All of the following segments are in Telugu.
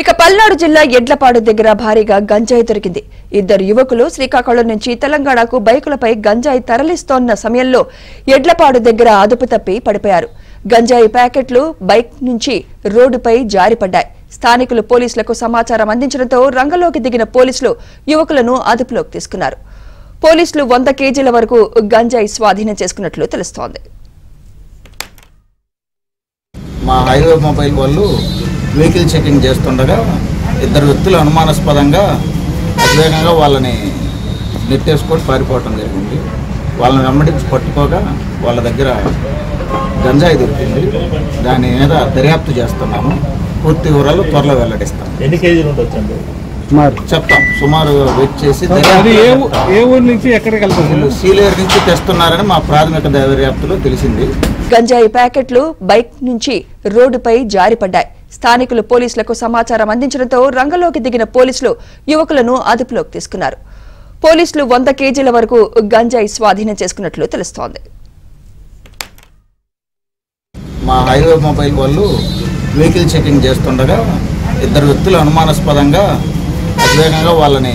ఇక పల్నాడు జిల్లా ఎడ్లపాడు దగ్గర భారీగా గంజాయి దొరికింది. ఇద్దరు యువకులు శ్రీకాకుళం నుంచి తెలంగాణకు బైకులపై గంజాయి తరలిస్తోన్న సమయంలో ఎడ్లపాడు దగ్గర అదుపు తప్పి పడిపోయారు. గంజాయి ప్యాకెట్లు బైక్ నుంచి రోడ్డుపై జారిపడ్డాయి. స్థానికులు పోలీసులకు సమాచారం అందించడంతో రంగంలోకి దిగిన పోలీసులు యువకులను అదుపులోకి తీసుకున్నారు. పోలీసులు వంద కేజీల వరకు గంజాయి స్వాధీనం చేసుకున్నట్లు తెలుస్తోంది. మా హైవే మొబైల్ వాళ్ళు వెహికల్ చెకింగ్ చేస్తుండగా ఇద్దరు వ్యక్తులు అనుమానాస్పదంగా అతివేగంగా వాళ్ళని నెట్టేసుకొని పారిపోవటం జరిగింది. వాళ్ళని వెంబడించి పట్టుకోగా వాళ్ళ దగ్గర గంజాయి దొరికింది. దాని మీద దర్యాప్తు చేస్తున్నాము. పూర్తి వివరాలు త్వరలో వెల్లడిస్తాం. ఎన్ని కేజీలు ఉండొచ్చండి సుమారు. చెప్తాం. సుమారు వెయిట్ చేసి ఏ ఊరు నుంచి ఎక్కడికి వెళ్తారు? సీలేరు నుంచి తెస్తున్నారని మా ప్రాథమిక దర్యాప్తులో తెలిసింది. గంజాయి ప్యాకెట్లు బైక్ నుంచి రోడ్డుపై జారిపడ్డాయి. స్థానికులు పోలీసులకు సమాచారం అందించడంతో రంగంలోకి దిగిన పోలీసులు యువకులను అదుపులోకి తీసుకున్నారు. పోలీసులు వంద కేజీల వరకు గంజాయి స్వాధీనం చేసుకున్నట్లు తెలుస్తోంది. మా హైవే మొబైల్ వాళ్ళు వెహికల్ చెకింగ్ చేస్తుండగా ఇద్దరు వ్యక్తులు అనుమానాస్పదంగా అతివేగంగా వాళ్ళని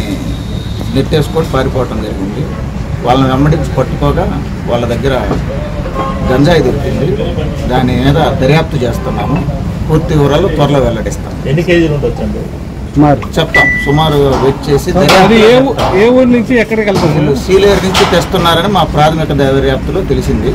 నెట్టేసుకొని పారిపోవటం జరిగింది. వాళ్ళని వెంబడించి పట్టుకోగా వాళ్ళ దగ్గర గంజాయి దొరికింది. దాని మీద దర్యాప్తు చేస్తున్నాము. పూర్తి వివరాలు త్వరలో వెల్లడిస్తాం. ఎన్ని కేజీలు ఉండొచ్చండి? సుమారు. చెప్తాం. సుమారు వెయిట్ చేసి అది దర్యాప్తు ఏ ఊరు నుంచి ఎక్కడికి వెళ్తారు? వీళ్ళు సీలేరు నుంచి తెస్తున్నారని మా ప్రాథమిక దర్యాప్తులో తెలిసింది.